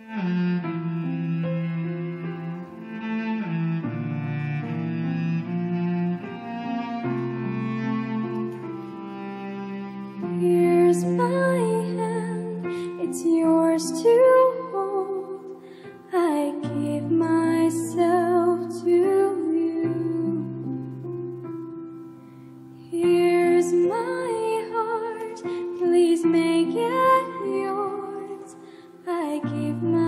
Mm-hmm. with my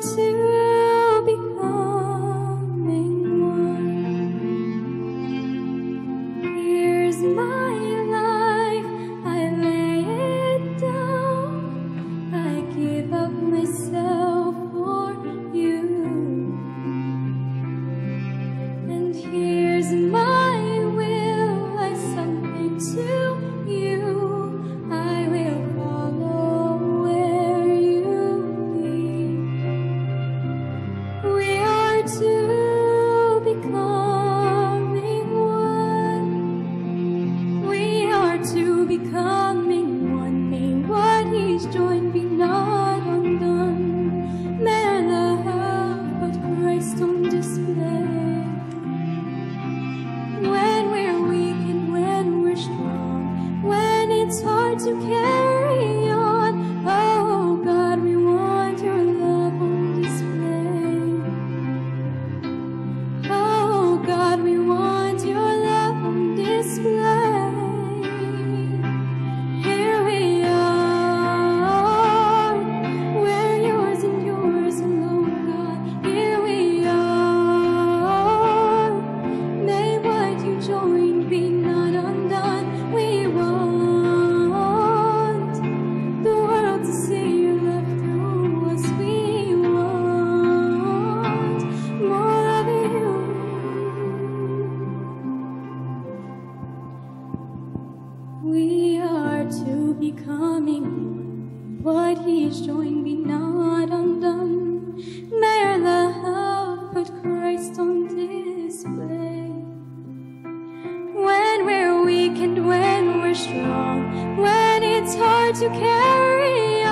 two becoming one. Here's my becoming one, may what he's joined be not undone. Man have, but Christ on display. When we're weak and when we're strong, when it's hard to care. it's hard to carry